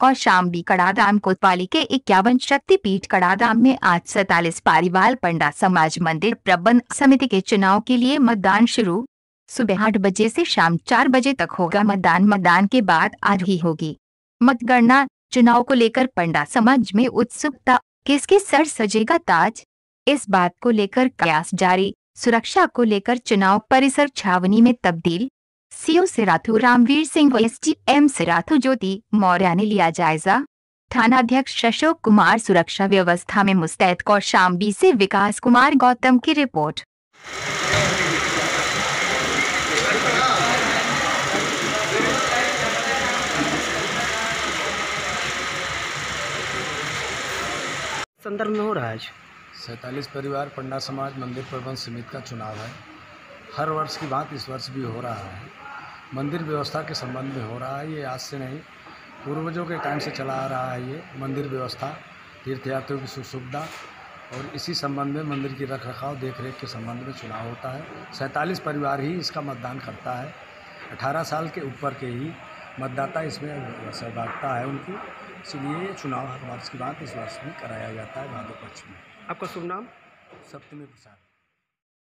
कौशाम्बी कड़ादाम कोतवाली के इक्यावन शक्तिपीठ कड़ादाम में आज सैतालीस पारिवाल पंडा समाज मंदिर प्रबंध समिति के चुनाव के लिए मतदान शुरू। सुबह आठ बजे से शाम चार बजे तक होगा मतदान। मतदान के बाद आज ही होगी मतगणना। चुनाव को लेकर पंडा समाज में उत्सुकता। किसके सर सजेगा ताज? इस बात को लेकर कयास जारी। सुरक्षा को लेकर चुनाव परिसर छावनी में तब्दील। सीओ सिराथू रामवीर सिंह व एस एम सिराथू ज्योति मौर्य ने लिया जायजा। थानाध्यक्ष अशोक कुमार सुरक्षा व्यवस्था में मुस्तैद कौशाम्बी से विकास कुमार गौतम की रिपोर्ट। संदर्भ में हो रहा है आज? सैंतालीस परिवार पंडा समाज मंदिर प्रबंध समिति का चुनाव है। हर वर्ष की बात इस वर्ष भी हो रहा है। मंदिर व्यवस्था के संबंध में हो रहा है ये आज से नहीं। पूर्वजों के टाइम से चला आ रहा है ये मंदिर व्यवस्था तीर्थयात्रियों की सुख सुविधा और इसी संबंध में मंदिर की रख रखाव देख रेख के संबंध में चुनाव होता है। सैंतालीस परिवार ही इसका मतदान करता है। अठारह साल के ऊपर के ही मतदाता इसमें सहभागिता है उनकी। इसलिए ये चुनाव हर वर्ष की बात इस वर्ष भी कराया जाता है भादो पक्ष में। आपका शुभ नाम? सप्तमी प्रसाद।